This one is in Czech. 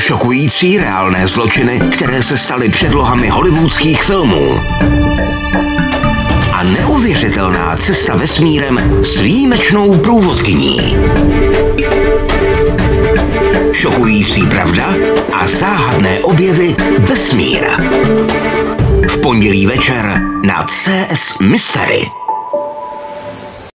Šokující reálné zločiny, které se staly předlohami hollywoodských filmů. A neuvěřitelná cesta vesmírem s výjimečnou průvodkyní. Šokující pravda a záhadné objevy vesmír. V pondělí večer na CS Mystery.